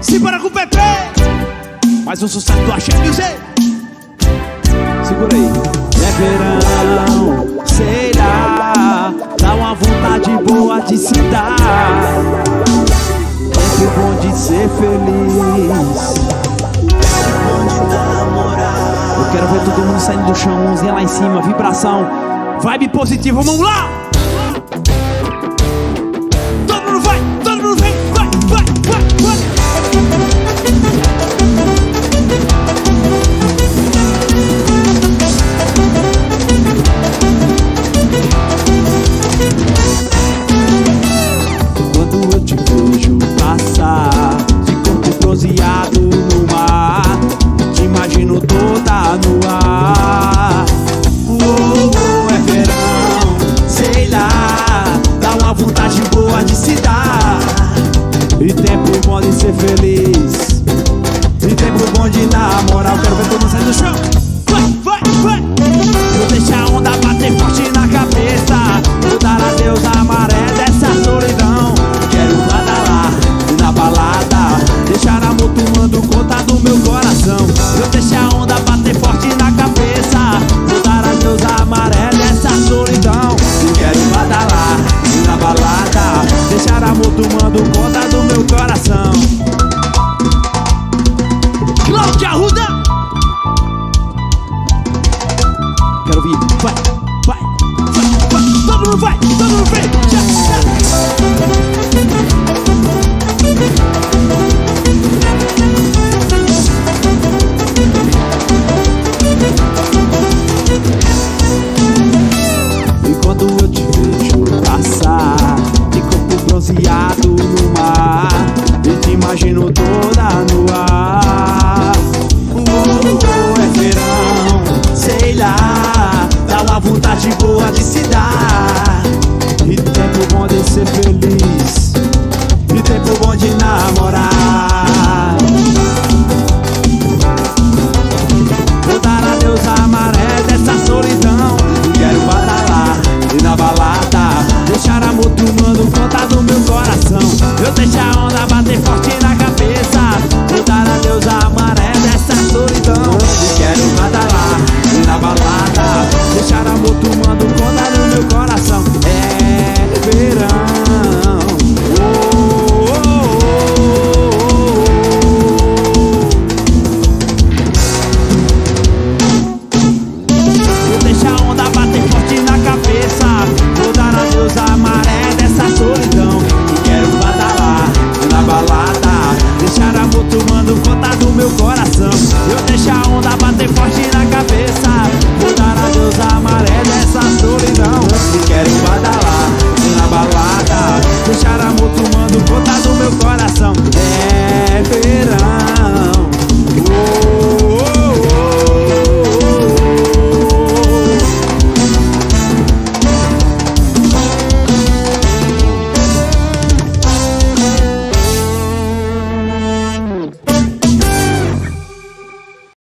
Simbora com o Pepe Mais um sucesso do Axé Music. Segura aí. É verão, sei lá. Dá uma vontade boa de se dar. É Tempo bom de ser feliz. Tempo bom de namorar Eu quero ver todo mundo saindo do chão, mãozinha lá em cima, vibração. Vibe positiva, vamos lá! mergulhado no mar. Te imagino toda no ar. Oh, oh, é verão, sei lá. Dá uma vontade boa de se dar. E tempo bom de ser feliz. E tempo bom de namorar. Quero ver todo mundo sair do chão. Vai, vai, vai. deixar amor tomando conta do meu coração Cláudia Ruda! Quero vir, vai, vai, vai, vai Todo mundo vai, todo mundo curtindo toda no ar. Uh, é verão, sei lá, dá uma vontade boa de se dar. Tomando conta do meu coração. Eu deixo a onda bater